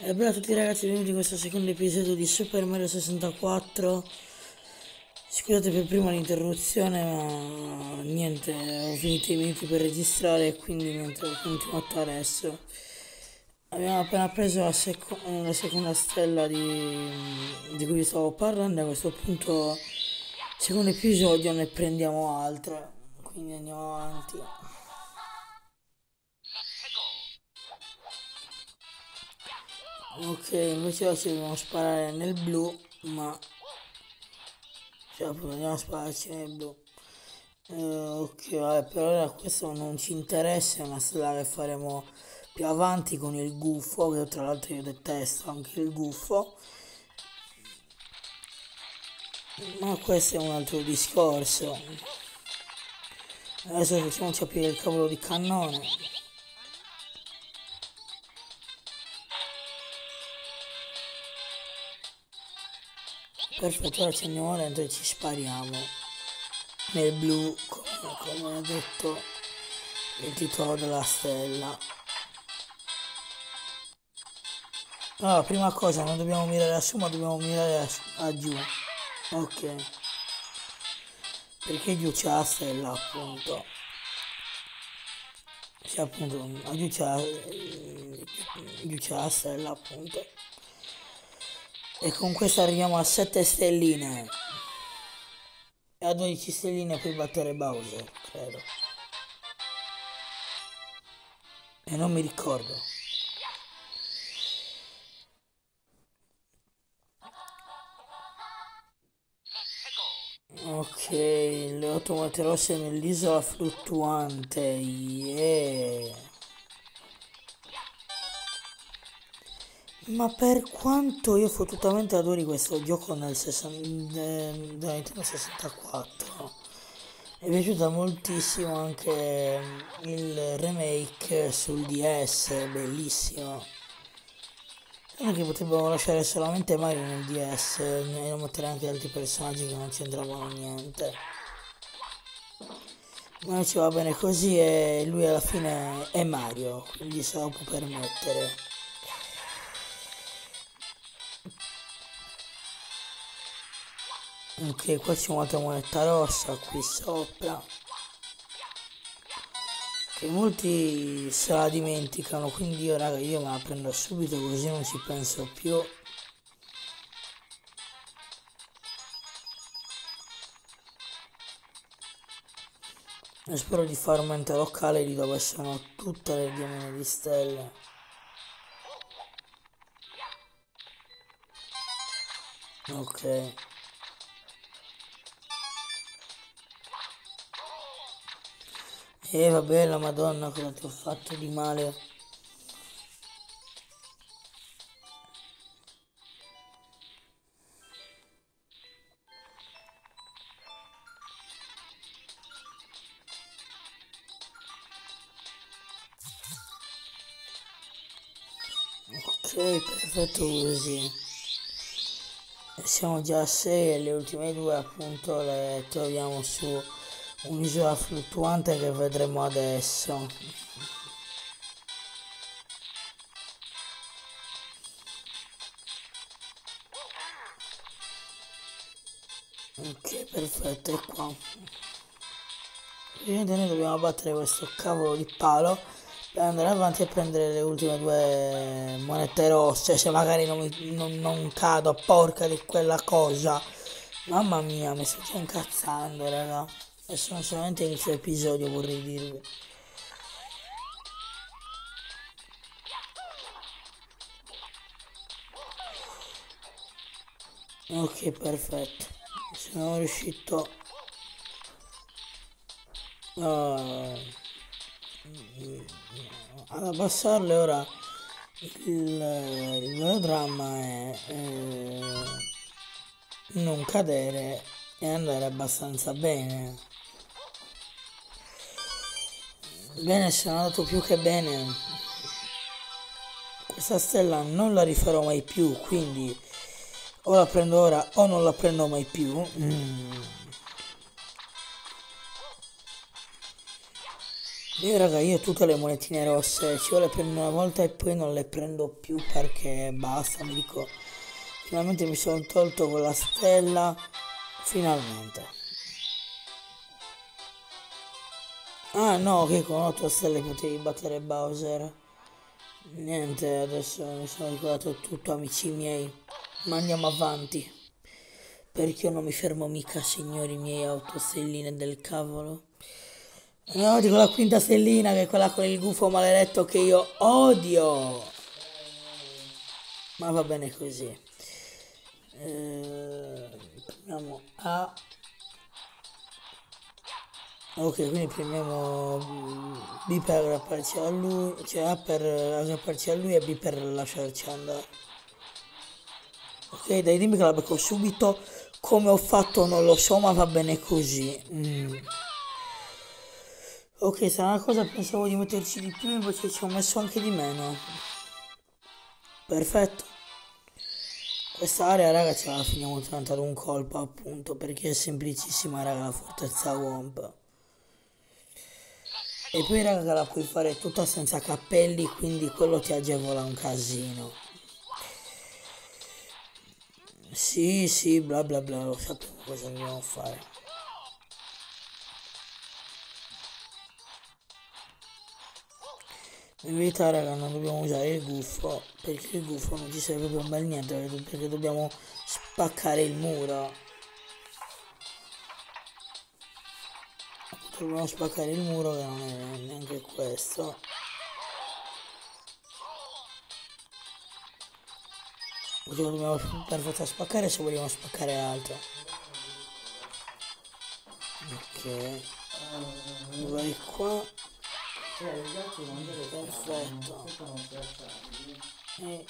E bella a tutti ragazzi, benvenuti in questo secondo episodio di Super Mario 64. Scusate per prima l'interruzione, ma niente, ho finito i minuti per registrare e quindi niente, ho continuato adesso. Abbiamo appena preso la, seco la seconda stella di, di, cui stavo parlando, a questo punto, secondo episodio, ne prendiamo altre, quindi andiamo avanti. Ok invece oggi dobbiamo sparare nel blu ma cioè a spararci nel blu. Uh, ok vabbè per ora questo non ci interessa è una strada che faremo più avanti con il gufo che tra l'altro io detesto anche il gufo. Ma questo è un altro discorso. Adesso facciamoci aprire il cavolo di cannone Perfetto, ora ci andiamo dentro e ci spariamo. Nel blu, come, ha detto il titolo della stella. Allora, prima cosa, non dobbiamo mirare a su, ma dobbiamo mirare a, a giù. Ok. Perché giù c'è la stella, appunto. C'è appunto, giù c'è la stella, appunto. E con questo arriviamo a 7 stelline. E a 12 stelline puoi battere Bowser, credo. E non mi ricordo. Ok, le otto monete rosse nell'isola fluttuante. Yeah. Ma per quanto io fottutamente adori questo gioco nel 60, della Nintendo 64, mi è piaciuto moltissimo anche il remake sul DS, bellissimo. Non che potrebbero lasciare solamente Mario nel DS e non mettere anche altri personaggi che non c'entravano niente. Ma ci va bene così e lui alla fine è Mario, quindi se lo può permettere. Ok qua c'è un'altra moneta rossa qui sopra. Che molti se la dimenticano quindi io raga io me la prendo subito così non ci penso più. E spero di fare un mente locale di dove sono tutte le diamine di stelle. Ok E eh, vabbè la madonna cosa ti ho fatto di male. Ok, perfetto così. Siamo già a 6 e le ultime due appunto le troviamo su un'isola fluttuante che vedremo adesso. Ok perfetto è qua. Ovviamente noi dobbiamo battere questo cavolo di palo per andare avanti e prendere le ultime due monete rosse. Se magari non, mi, non, non cado porca di quella cosa. Mamma mia mi sto già incazzando raga e sono solamente inizio episodio vorrei dirvi. Ok perfetto. Sono riuscito uh, ad abbassarle. Ora il, il vero dramma è eh, non cadere e andare abbastanza bene Bene, sono andato più che bene. Questa stella non la rifarò mai più, quindi o la prendo ora o non la prendo mai più. Mm. Beh raga, io tutte le monetine rosse, ci vuole prendere una volta e poi non le prendo più perché basta, mi dico, finalmente mi sono tolto con la stella, finalmente. Ah no, che con 8 stelle potevi battere Bowser. Niente, adesso mi sono ricordato tutto, amici miei, ma andiamo avanti. Perché io non mi fermo mica, signori miei, 8 stelline del cavolo. Andiamo con la quinta stellina che è quella con il gufo maledetto che io odio. Ma va bene così. Eh, prendiamo A. Ok, quindi prendiamo B per aggrapparci a lui, cioè A per aggrapparci a lui e B per lasciarci andare. Ok, dai dimmi che la becco subito. Come ho fatto non lo so, ma va bene così. Mm. Ok, sarà una cosa pensavo di metterci di più, invece ci ho messo anche di meno. Perfetto. Questa area, raga, ce la finiamo tanto ad un colpo, appunto, perché è semplicissima, raga, la fortezza Womp. E poi, raga, la puoi fare tutta senza cappelli, quindi quello ti agevola un casino. Sì, sì, bla bla bla, lo sapevo cosa dobbiamo fare. In verità raga non dobbiamo usare il gufo perché il gufo non ci serve per un bel niente perché dobbiamo spaccare il muro. Dobbiamo spaccare il muro che non è neanche questo. Lo dobbiamo per forza spaccare se vogliamo spaccare altro. Ok. Vai qua. Perfetto. E...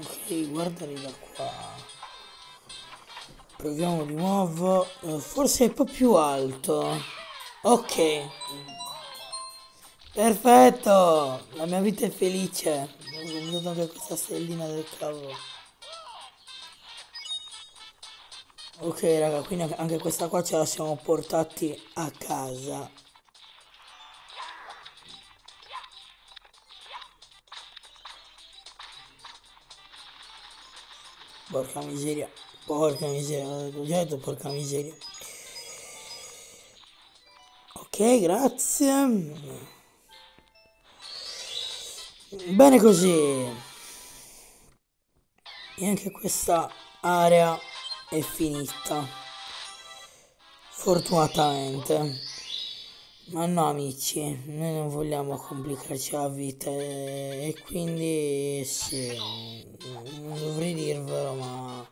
Ok, guardali da qua. Proviamo di nuovo. Eh, forse è un po' più alto. Ok. Perfetto. La mia vita è felice. Ho usato anche questa stellina del cavolo. Ok raga, quindi anche questa qua ce la siamo portati a casa. Porca miseria, porca miseria, ho già detto porca miseria. Ok, grazie. Bene così. E anche questa area è finita. Fortunatamente. Ma no amici, noi non vogliamo complicarci la vita e quindi sì, non dovrei dirvelo ma...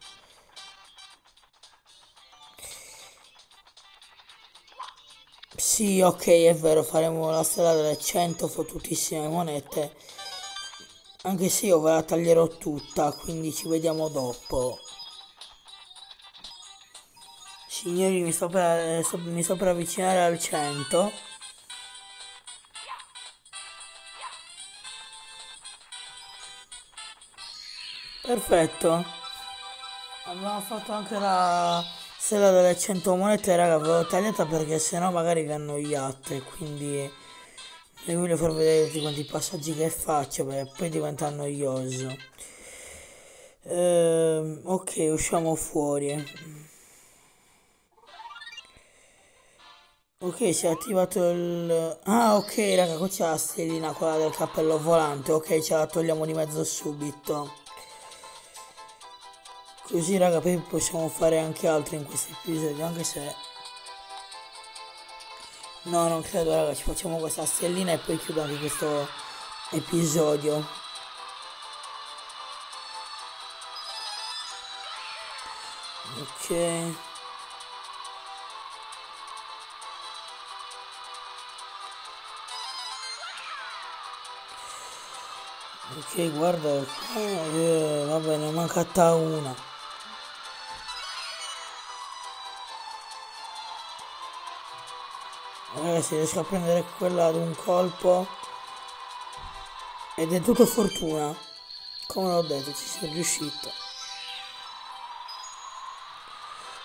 Sì, ok, è vero, faremo la strada delle 100 fottutissime monete. Anche se io ve la taglierò tutta, quindi ci vediamo dopo. Signori, mi sto per, mi sto per avvicinare al 100. Perfetto. Abbiamo fatto anche la sella delle 100 monete, raga, ve l'ho tagliata perché sennò magari vi annoiate, quindi vi voglio far vedere tutti quanti i passaggi che faccio perché poi diventa noioso. Ehm, ok, usciamo fuori. Ok, si è attivato il... Ah, ok, raga, qua c'è la stellina, quella del cappello volante. Ok, ce la togliamo di mezzo subito. Così, raga, poi possiamo fare anche altro in questo episodio, anche se... No, non credo, raga, ci facciamo questa stellina e poi chiudo anche questo episodio. Ok... Ok, guarda, eh, vabbè, ne mancata una. Ragazzi, riesco a prendere quella ad un colpo. Ed è tutto fortuna. Come l'ho detto, ci sono riuscito.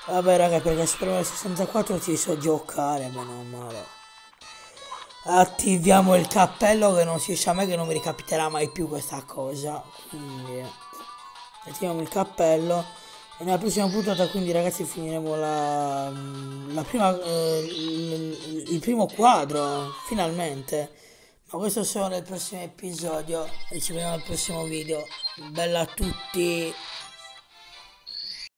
Vabbè raga, perché Super Mario 64 ci so giocare, ma non male. Attiviamo il cappello che non si sa mai che non mi ricapiterà mai più questa cosa. Quindi attiviamo il cappello. E nella prossima puntata quindi ragazzi finiremo la, la prima, eh, il, il primo quadro, finalmente. Ma questo sarà il prossimo episodio e ci vediamo al prossimo video. Bella a tutti!